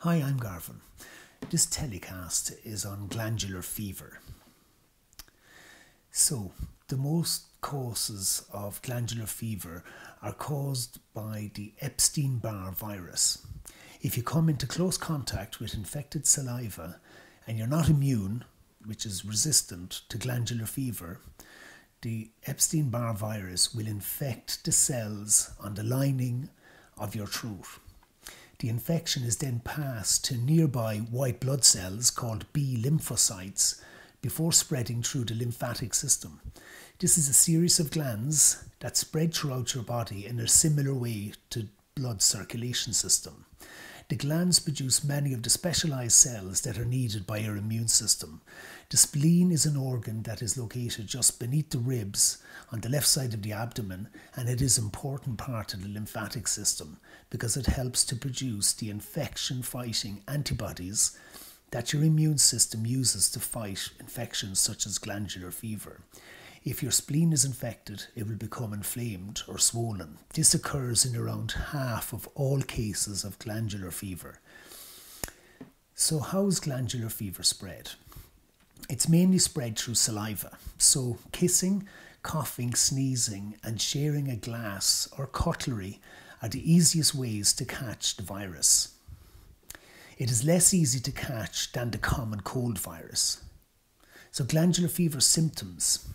Hi, I'm Garvan. This telecast is on glandular fever. So, the most causes of glandular fever are caused by the Epstein Barr virus. If you come into close contact with infected saliva and you're not immune, which is resistant to glandular fever, the Epstein Barr virus will infect the cells on the lining of your throat. The infection is then passed to nearby white blood cells called B lymphocytes before spreading through the lymphatic system. This is a series of glands that spread throughout your body in a similar way to blood circulation system. The glands produce many of the specialized cells that are needed by your immune system. The spleen is an organ that is located just beneath the ribs on the left side of the abdomen, and it is an important part of the lymphatic system because it helps to produce the infection fighting antibodies that your immune system uses to fight infections such as glandular fever. If your spleen is infected, it will become inflamed or swollen. This occurs in around half of all cases of glandular fever. So, how is glandular fever spread? It's mainly spread through saliva. So, kissing, coughing, sneezing, and sharing a glass or cutlery are the easiest ways to catch the virus. It is less easy to catch than the common cold virus. So, glandular fever symptoms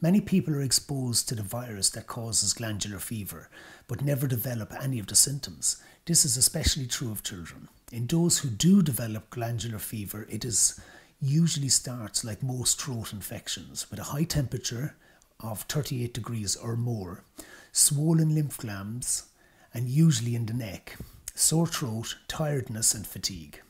Many people are exposed to the virus that causes glandular fever, but never develop any of the symptoms. This is especially true of children. In those who do develop glandular fever, it is usually starts like most throat infections with a high temperature of 38 degrees or more, swollen lymph glands, and usually in the neck, sore throat, tiredness, and fatigue.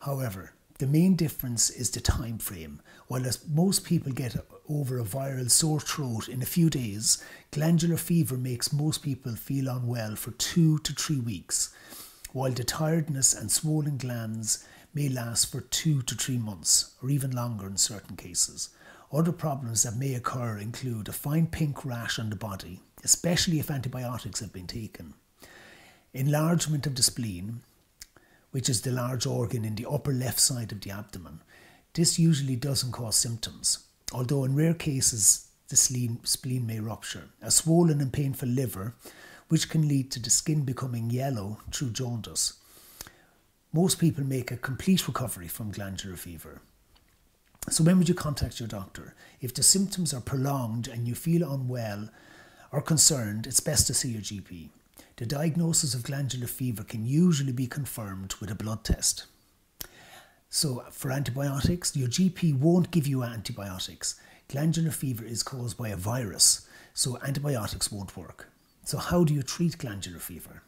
However, the main difference is the time frame. While most people get over a viral sore throat in a few days, glandular fever makes most people feel unwell for two to three weeks, while the tiredness and swollen glands may last for two to three months, or even longer in certain cases. Other problems that may occur include a fine pink rash on the body, especially if antibiotics have been taken, enlargement of the spleen, which is the large organ in the upper left side of the abdomen. This usually doesn't cause symptoms, although in rare cases the spleen may rupture. A swollen and painful liver, which can lead to the skin becoming yellow through jaundice. Most people make a complete recovery from glandular fever. So, when would you contact your doctor? If the symptoms are prolonged and you feel unwell or concerned, it's best to see your GP. The diagnosis of glandular fever can usually be confirmed with a blood test. So, for antibiotics, your GP won't give you antibiotics. Glandular fever is caused by a virus, so antibiotics won't work. So, how do you treat glandular fever?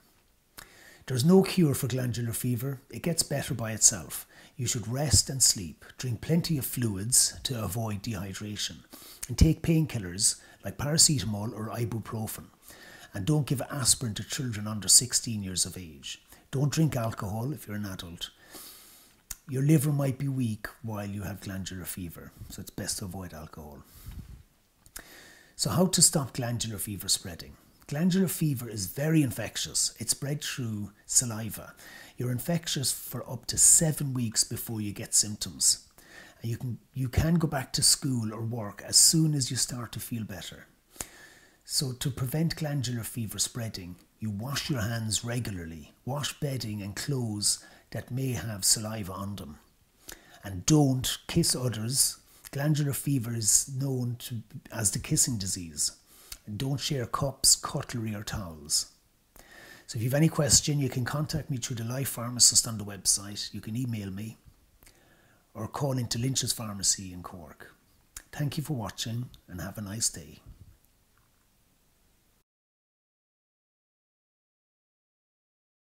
There's no cure for glandular fever, it gets better by itself. You should rest and sleep, drink plenty of fluids to avoid dehydration, and take painkillers like paracetamol or ibuprofen. And don't give aspirin to children under 16 years of age. Don't drink alcohol if you're an adult. Your liver might be weak while you have glandular fever, so it's best to avoid alcohol. So, how to stop glandular fever spreading? Glandular fever is very infectious. It's spread through saliva. You're infectious for up to seven weeks before you get symptoms. And you can, you can go back to school or work as soon as you start to feel better. So, to prevent glandular fever spreading, you wash your hands regularly, wash bedding and clothes that may have saliva on them. And don't kiss others. Glandular fever is known to, as the kissing disease. And don't share cups, cutlery, or towels. So, if you have any question, you can contact me through the Life Pharmacist on the website. You can email me or call into Lynch's Pharmacy in Cork. Thank you for watching and have a nice day.